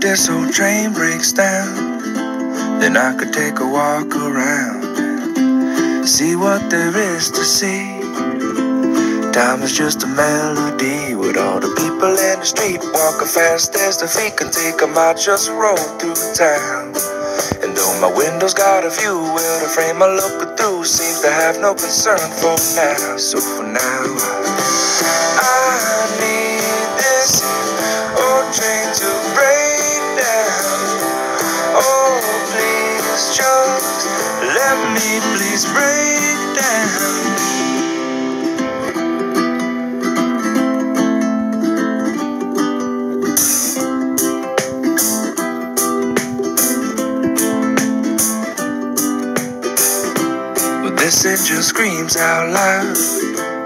this old train breaks down, then I could take a walk around, see what there is to see. Time is just a melody with all the people in the street walking fast as the feet can take 'em. I just roll through town. And though my window's got a view, well, the frame I look through seems to have no concern for now. So for now, I please break down. This engine screams out loud.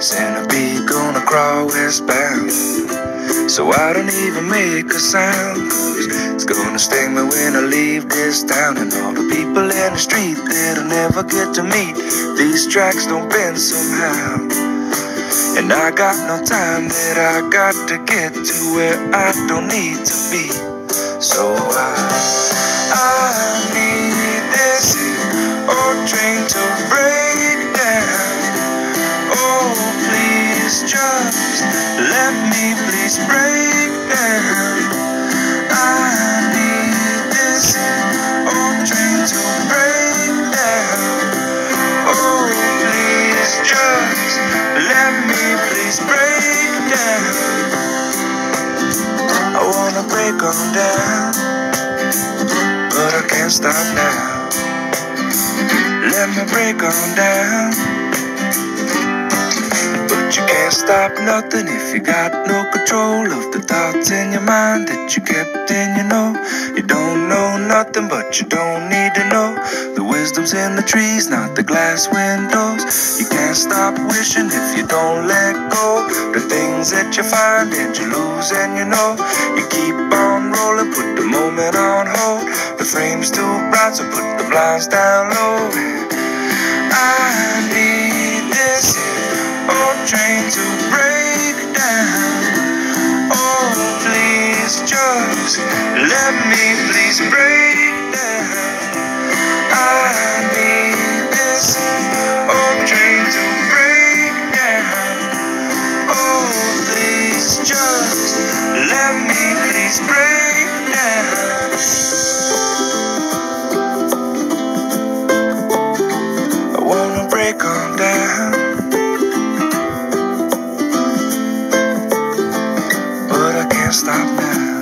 Centipede gonna crawl westbound. So I don't even make a sound. It's gonna sting me when I leave this town. And all the people in the street that'll never get to meet. These tracks don't bend somehow. And I got no time that I got to get to where I don't need to be. So I, I break I need this on train to break. Oh please just let me please break down. I wanna break on down, but I can't stop now. Let me break on down. Can't stop nothing if you got no control of the thoughts in your mind that you kept in your know. You don't know nothing, but you don't need to know. The wisdom's in the trees, not the glass windows. You can't stop wishing if you don't let go. The things that you find and you lose, and you know. You keep on rolling, put the moment on hold. The frame's too bright, so put the blinds down low. I train to break down. Oh, please just let me please break stop now.